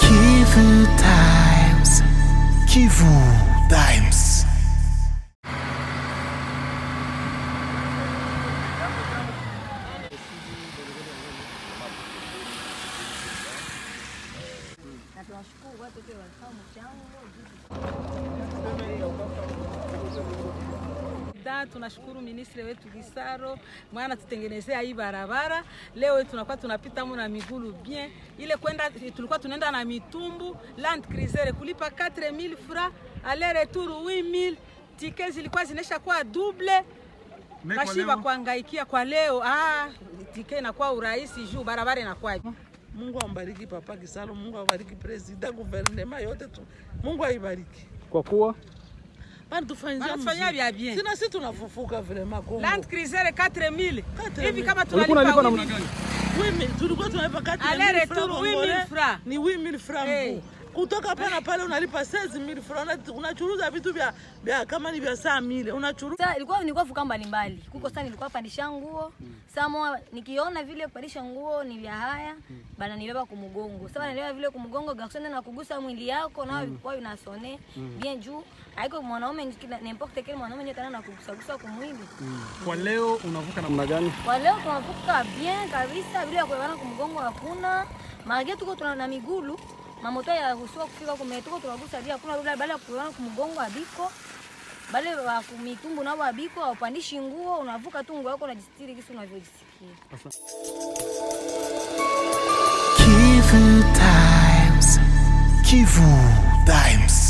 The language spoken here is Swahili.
Kivu Times. Kivu Times. na tunashukuru Tunashukuru ministre wetu Gisaro mwana tutengenezea hii barabara. Leo tunakuwa tunapita mu na migulu bien. Ile kwenda tulikuwa tunaenda na mitumbu Land Cruiser kulipa 4000 francs aller retour 8000 tike zilikuwa zinesha kwa double kashiba kuangaikia kwa leo. Ah, tike inakuwa urahisi juu barabara inakuwa Mungu ambariki Papa Kisalo, Mungu ambariki presida, guvernema yote tu. Mungu aibariki. kwa kuwa Sina sisi tunafufuka vraiment Kongo. Land Cruiser 4000 4000. hivi kama ulikuwa unalipa tunalipa namna 8000 gani? Wimi, tulikuwa tunalipa kati ya Aller 1000 retour, francs 8000 Congolais, francs. Ni 8000 francs. Hey. hapa Kutoka pana pale unalipa 16000 francs. Una- Unachuruza vitu vya vya kama ni vya saa mili Unachuruza sasa ilikuwa nilikuwa fuka mbalimbali kuko sasa nilikuwa pandisha nguo saa moja nikiona vile kupandisha nguo ni vya haya bana nibeba kumgongo sasa nibeba vile kumgongo garsone na kugusa mwili yako nao ilikuwa inasone bien juu haiko mwanaume n'importe quel mwanaume ndio tena na kugusagusa kumwili Kwa leo unavuka namna gani? kwa leo tunavuka bien kabisa bila kuebana kumgongo hakuna magia tuko tuna na migulu mamoto yaruhusiwa kufika huko metuko tunagusa dia kuna bila baada ya kuona kumgongo abiko bale wa kumitumbu nao abiko haupandishi nguo unavuka tu nguo yako unajistiri kisi unavyojisikia Kivu Times. Kivu Times.